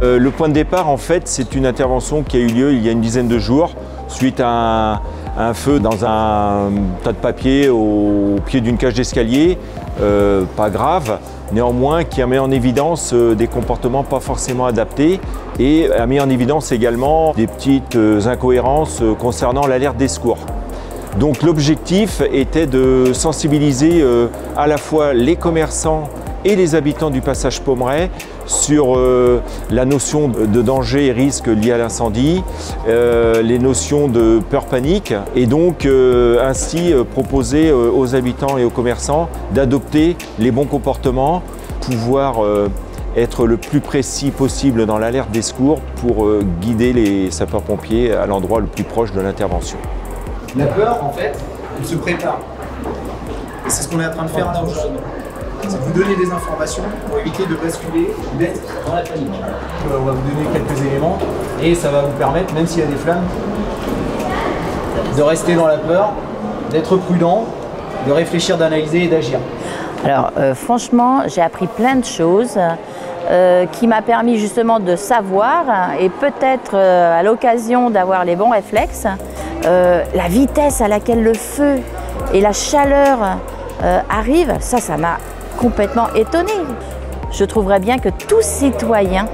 Euh, le point de départ, en fait, c'est une intervention qui a eu lieu il y a une dizaine de jours suite à un, feu dans un tas de papier au pied d'une cage d'escalier, euh, pas grave, néanmoins qui a mis en évidence euh, des comportements pas forcément adaptés et a mis en évidence également des petites incohérences concernant l'alerte des secours. Donc l'objectif était de sensibiliser à la fois les commerçants et les habitants du passage Pomeray sur euh, la notion de danger et risque liés à l'incendie, euh, les notions de peur-panique et donc euh, ainsi proposer aux habitants et aux commerçants d'adopter les bons comportements, pouvoir être le plus précis possible dans l'alerte des secours pour guider les sapeurs-pompiers à l'endroit le plus proche de l'intervention. La peur, en fait, elle se prépare. C'est ce qu'on est en train de faire là aujourd'hui c'est de vous donner des informations pour éviter de basculer, d'être dans la panique. Euh, on va vous donner quelques éléments et ça va vous permettre, même s'il y a des flammes, de rester dans la peur, d'être prudent, de réfléchir, d'analyser et d'agir. Alors euh, franchement, j'ai appris plein de choses. Euh, qui m'a permis justement de savoir et peut-être à l'occasion d'avoir les bons réflexes, la vitesse à laquelle le feu et la chaleur arrivent, ça, ça m'a complètement étonné. Je trouverais bien que tout citoyen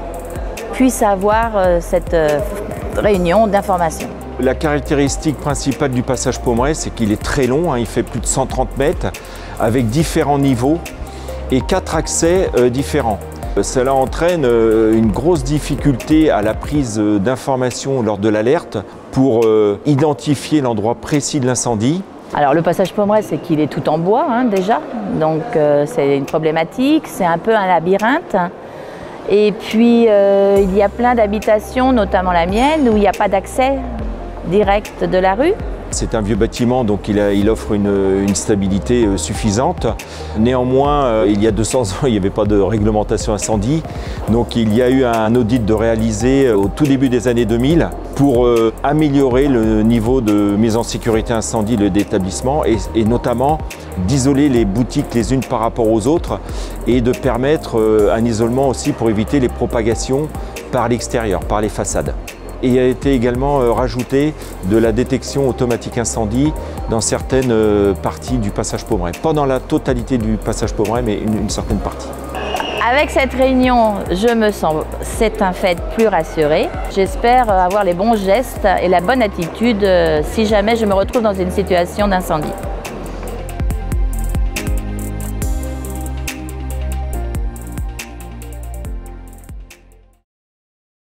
puisse avoir euh, cette euh, réunion d'information. La caractéristique principale du passage Pomeray, c'est qu'il est très long, hein, il fait plus de 130 mètres, avec différents niveaux et quatre accès euh, différents. Cela entraîne une grosse difficulté à la prise d'informations lors de l'alerte pour identifier l'endroit précis de l'incendie alors le passage Pomeray, c'est qu'il est tout en bois hein, déjà, donc euh, c'est une problématique, c'est un peu un labyrinthe. Et puis euh, il y a plein d'habitations, notamment la mienne, où il n'y a pas d'accès direct de la rue. C'est un vieux bâtiment, donc il, offre une, stabilité euh, suffisante. Néanmoins, euh, il y a 200 ans, il n'y avait pas de réglementation incendie. Donc il y a eu un audit de réalisé euh, au tout début des années 2000 pour améliorer le niveau de mise en sécurité incendie de l'établissement et, notamment d'isoler les boutiques les unes par rapport aux autres et de permettre un isolement aussi pour éviter les propagations par l'extérieur, par les façades et il a été également euh, rajouté de la détection automatique incendie dans certaines euh, parties du passage Pomeray. Pas dans la totalité du passage Pomeray, mais une, certaine partie. Avec cette réunion, je me sens, c'est un fait, plus rassurée. J'espère avoir les bons gestes et la bonne attitude euh, si jamais je me retrouve dans une situation d'incendie.